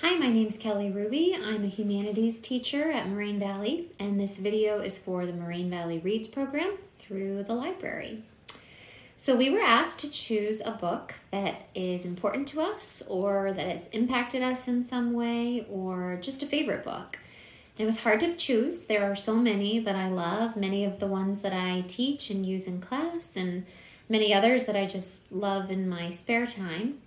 Hi, my name is Kelly Ruby. I'm a humanities teacher at Moraine Valley, and this video is for the Moraine Valley Reads program through the library. So, we were asked to choose a book that is important to us, or that has impacted us in some way, or just a favorite book. It was hard to choose. There are so many that I love, many of the ones that I teach and use in class, and many others that I just love in my spare time.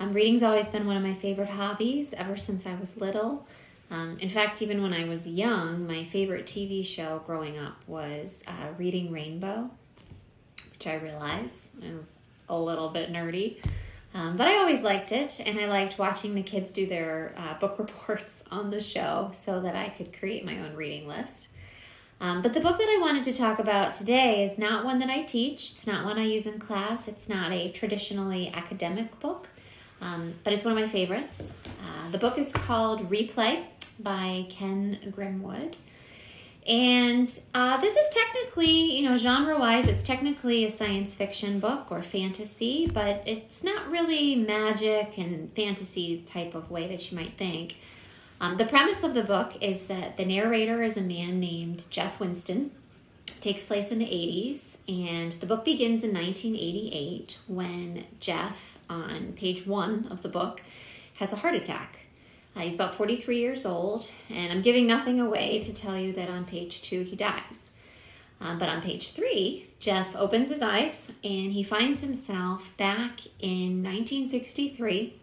Um, reading's always been one of my favorite hobbies ever since I was little. Um, in fact, even when I was young, my favorite TV show growing up was uh, Reading Rainbow, which I realize is a little bit nerdy. Um, but I always liked it, and I liked watching the kids do their uh, book reports on the show so that I could create my own reading list. Um, but the book that I wanted to talk about today is not one that I teach, it's not one I use in class, it's not a traditionally academic book um, but it's one of my favorites. Uh, the book is called Replay by Ken Grimwood. And uh, this is technically, you know, genre wise, it's technically a science fiction book or fantasy, but it's not really magic and fantasy type of way that you might think. Um, the premise of the book is that the narrator is a man named Jeff Winston. Takes place in the 80s, and the book begins in 1988 when Jeff on page one of the book, has a heart attack. Uh, he's about 43 years old, and I'm giving nothing away to tell you that on page two he dies. Um, but on page three, Jeff opens his eyes and he finds himself back in 1963,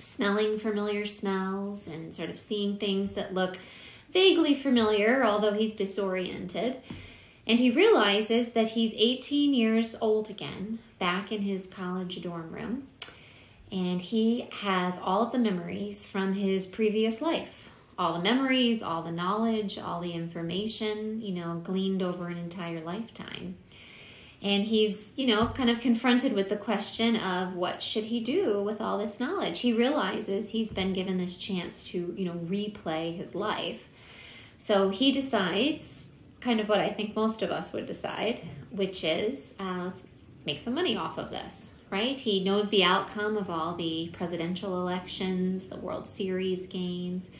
smelling familiar smells and sort of seeing things that look vaguely familiar, although he's disoriented. And he realizes that he's 18 years old again, back in his college dorm room. And he has all of the memories from his previous life. All the memories, all the knowledge, all the information, you know, gleaned over an entire lifetime. And he's, you know, kind of confronted with the question of what should he do with all this knowledge? He realizes he's been given this chance to, you know, replay his life. So he decides kind of what I think most of us would decide, which is uh, let's make some money off of this, right? He knows the outcome of all the presidential elections, the World Series games.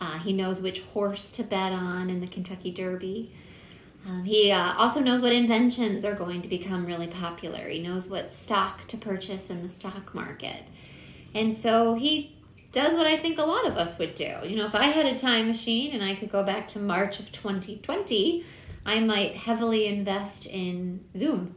Uh, he knows which horse to bet on in the Kentucky Derby. Um, he uh, also knows what inventions are going to become really popular. He knows what stock to purchase in the stock market. And so he does what I think a lot of us would do. You know, if I had a time machine and I could go back to March of 2020, I might heavily invest in Zoom.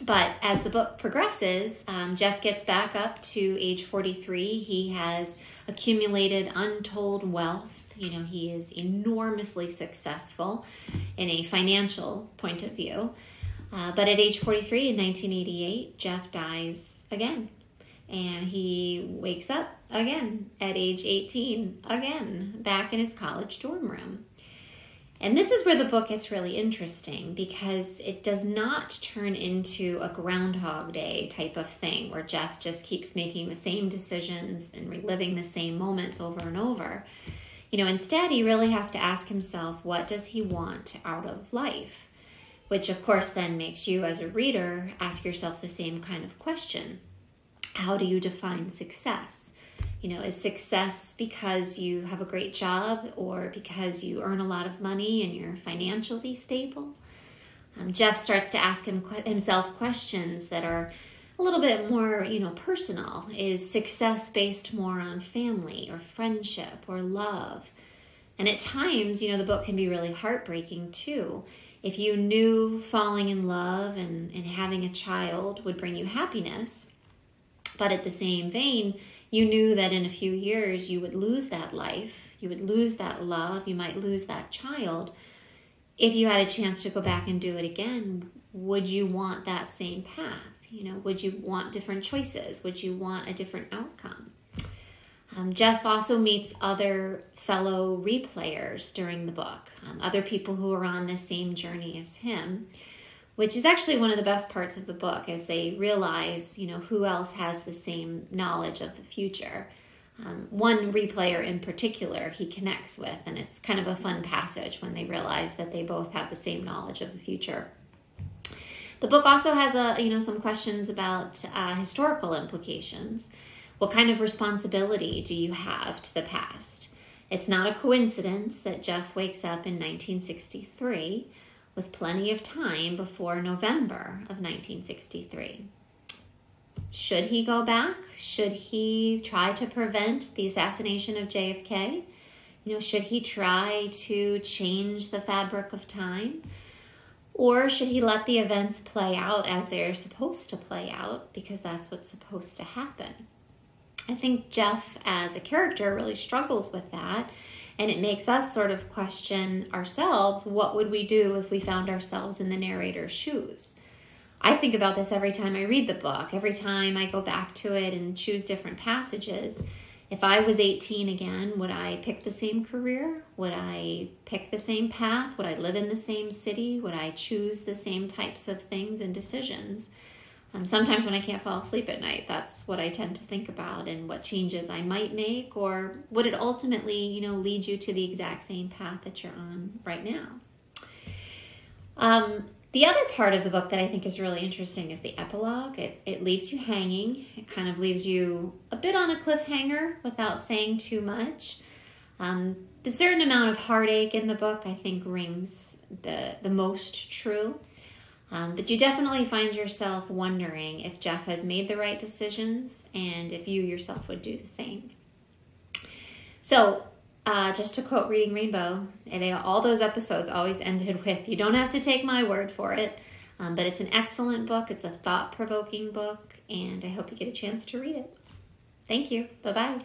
But as the book progresses, um, Jeff gets back up to age 43. He has accumulated untold wealth. You know, he is enormously successful in a financial point of view. Uh, but at age 43 in 1988, Jeff dies again and he wakes up again at age 18, again, back in his college dorm room. And this is where the book gets really interesting because it does not turn into a Groundhog Day type of thing where Jeff just keeps making the same decisions and reliving the same moments over and over. You know, instead, he really has to ask himself, what does he want out of life? Which, of course, then makes you, as a reader, ask yourself the same kind of question how do you define success? You know, is success because you have a great job or because you earn a lot of money and you're financially stable? Um, Jeff starts to ask him, himself questions that are a little bit more, you know, personal. Is success based more on family or friendship or love? And at times, you know, the book can be really heartbreaking too. If you knew falling in love and, and having a child would bring you happiness, but at the same vein, you knew that in a few years you would lose that life, you would lose that love, you might lose that child. If you had a chance to go back and do it again, would you want that same path? You know, would you want different choices? Would you want a different outcome? Um, Jeff also meets other fellow replayers during the book, um, other people who are on the same journey as him which is actually one of the best parts of the book as they realize, you know, who else has the same knowledge of the future. Um, one replayer in particular he connects with, and it's kind of a fun passage when they realize that they both have the same knowledge of the future. The book also has a you know some questions about uh, historical implications. What kind of responsibility do you have to the past? It's not a coincidence that Jeff wakes up in 1963 with plenty of time before November of 1963. Should he go back? Should he try to prevent the assassination of JFK? You know, should he try to change the fabric of time? Or should he let the events play out as they're supposed to play out because that's what's supposed to happen? I think Jeff, as a character, really struggles with that. And it makes us sort of question ourselves what would we do if we found ourselves in the narrator's shoes? I think about this every time I read the book, every time I go back to it and choose different passages. If I was 18 again, would I pick the same career? Would I pick the same path? Would I live in the same city? Would I choose the same types of things and decisions? Um, sometimes when I can't fall asleep at night, that's what I tend to think about and what changes I might make, or would it ultimately, you know, lead you to the exact same path that you're on right now? Um, the other part of the book that I think is really interesting is the epilogue. It, it leaves you hanging. It kind of leaves you a bit on a cliffhanger without saying too much. Um, the certain amount of heartache in the book, I think, rings the, the most true. Um, but you definitely find yourself wondering if Jeff has made the right decisions and if you yourself would do the same. So, uh, just to quote Reading Rainbow, they, all those episodes always ended with, You don't have to take my word for it, um, but it's an excellent book. It's a thought provoking book, and I hope you get a chance to read it. Thank you. Bye bye.